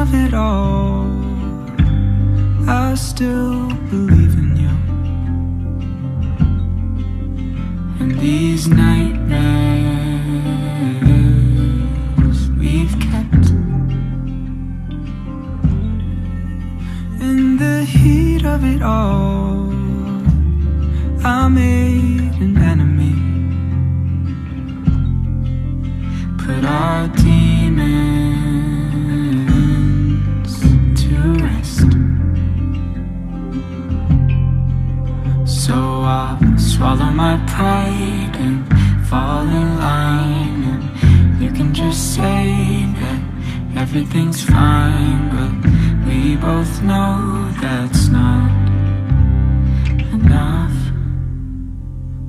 of it all I still believe in you And these nightmares we've kept In the heat of it all I'm in. I swallow my pride and fall in line And you can just say that everything's fine But we both know that's not enough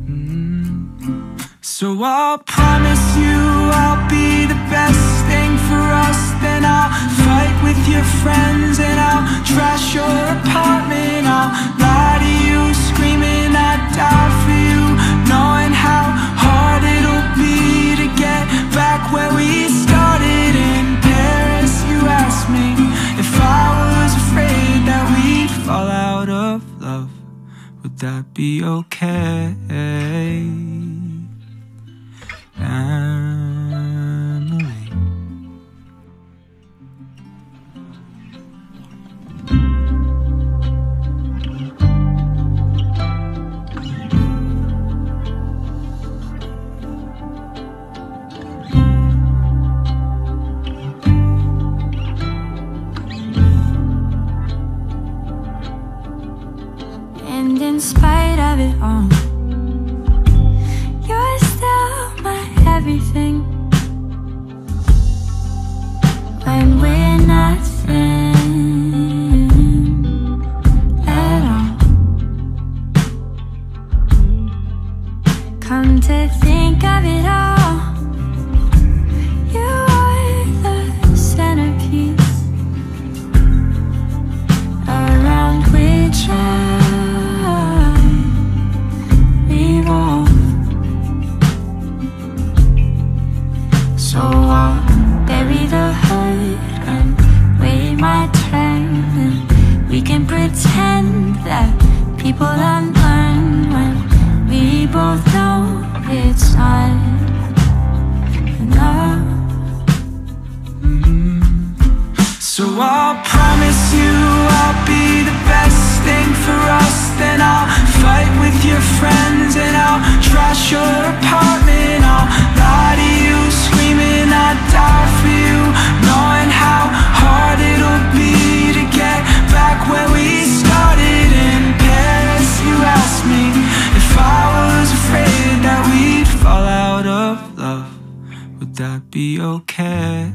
Mm. So I'll promise you I'll Would that be okay? Emily And in spite of it all, you're still my everything. So I'll Bury the hurt and wait my turn, and we can pretend that people unlearn when we both know it's not enough. So I'll promise you I'll be the best thing for us. Then I'll fight with your friends and I'll trash your apartment that be okay?